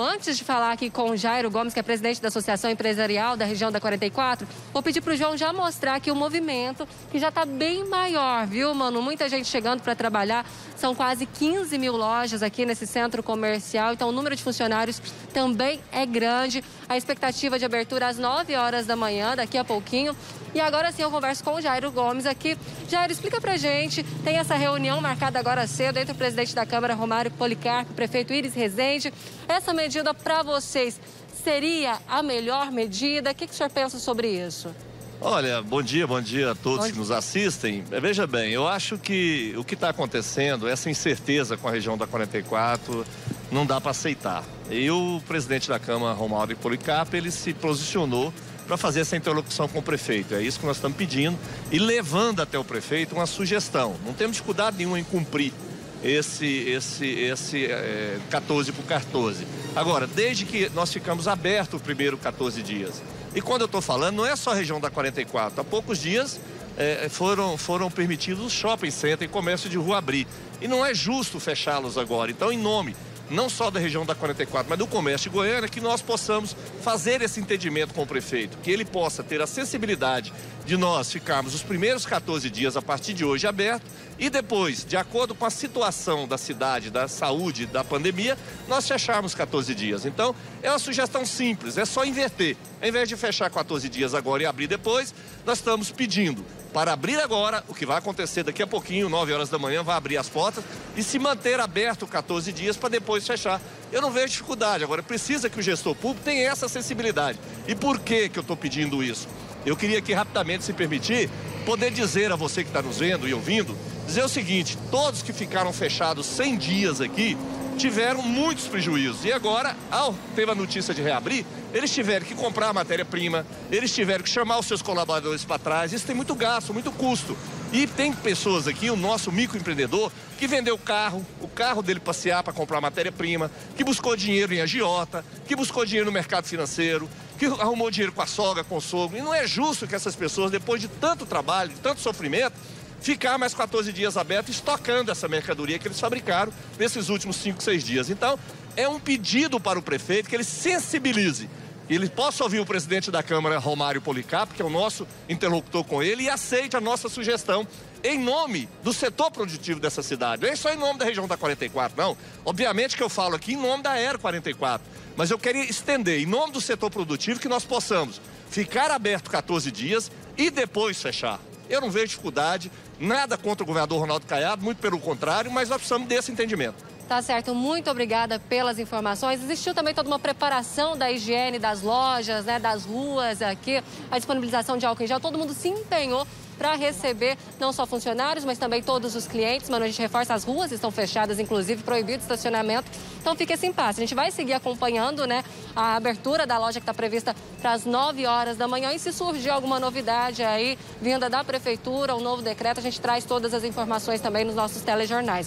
Antes de falar aqui com o Jairo Gomes, que é presidente da Associação Empresarial da região da 44, vou pedir para o João já mostrar aqui o movimento, que já está bem maior, viu, mano? Muita gente chegando para trabalhar. São quase 15 mil lojas aqui nesse centro comercial, então o número de funcionários também é grande. A expectativa de abertura às 9 horas da manhã, daqui a pouquinho. E agora sim eu converso com o Jairo Gomes aqui. Jairo, explica pra gente, tem essa reunião marcada agora cedo entre o presidente da Câmara, Romário Policarpo, o prefeito Iris Rezende. Essa medida para vocês seria a melhor medida? O que, que o senhor pensa sobre isso? Olha, bom dia, bom dia a todos que nos assistem. Veja bem, eu acho que o que está acontecendo, essa incerteza com a região da 44, não dá para aceitar. E o presidente da Câmara, Romário Policarpo, ele se posicionou para fazer essa interlocução com o prefeito. É isso que nós estamos pedindo e levando até o prefeito uma sugestão. Não temos dificuldade nenhuma em cumprir esse, esse, esse é, 14 por 14. Agora, desde que nós ficamos abertos o primeiro 14 dias. E quando eu estou falando, não é só a região da 44. Há poucos dias é, foram, foram permitidos os shopping center e comércio de rua abrir. E não é justo fechá-los agora. Então, em nome não só da região da 44, mas do comércio de Goiânia, que nós possamos fazer esse entendimento com o prefeito, que ele possa ter a sensibilidade de nós ficarmos os primeiros 14 dias a partir de hoje aberto e depois, de acordo com a situação da cidade, da saúde, da pandemia, nós fecharmos 14 dias. Então, é uma sugestão simples, é só inverter. Ao invés de fechar 14 dias agora e abrir depois, nós estamos pedindo para abrir agora, o que vai acontecer daqui a pouquinho, 9 horas da manhã, vai abrir as portas e se manter aberto 14 dias para depois fechar. Eu não vejo dificuldade. Agora, precisa que o gestor público tenha essa sensibilidade. E por que, que eu estou pedindo isso? Eu queria aqui rapidamente, se permitir, poder dizer a você que está nos vendo e ouvindo, dizer o seguinte: todos que ficaram fechados 100 dias aqui, tiveram muitos prejuízos. E agora, ao ter a notícia de reabrir, eles tiveram que comprar matéria-prima, eles tiveram que chamar os seus colaboradores para trás. Isso tem muito gasto, muito custo. E tem pessoas aqui, o nosso microempreendedor, que vendeu carro, o carro dele passear para comprar matéria-prima, que buscou dinheiro em agiota, que buscou dinheiro no mercado financeiro, que arrumou dinheiro com a sogra, com o sogro. E não é justo que essas pessoas, depois de tanto trabalho, de tanto sofrimento, ficar mais 14 dias aberto estocando essa mercadoria que eles fabricaram nesses últimos 5, 6 dias. Então, é um pedido para o prefeito que ele sensibilize. Ele possa ouvir o presidente da Câmara, Romário Policarpo, que é o nosso interlocutor com ele, e aceite a nossa sugestão em nome do setor produtivo dessa cidade. Não é só em nome da região da 44, não. Obviamente que eu falo aqui em nome da Aero 44. Mas eu queria estender, em nome do setor produtivo, que nós possamos ficar aberto 14 dias e depois fechar. Eu não vejo dificuldade, nada contra o governador Ronaldo Caiado, muito pelo contrário, mas nós precisamos desse entendimento. Tá certo, muito obrigada pelas informações. Existiu também toda uma preparação da higiene das lojas, né, das ruas aqui, a disponibilização de álcool em gel, todo mundo se empenhou para receber não só funcionários, mas também todos os clientes. Mano, a gente reforça, as ruas estão fechadas, inclusive proibido estacionamento. Então fique esse impasse. A gente vai seguir acompanhando né, a abertura da loja que está prevista para as 9 horas da manhã. E se surgir alguma novidade aí, vinda da prefeitura, um novo decreto, a gente traz todas as informações também nos nossos telejornais.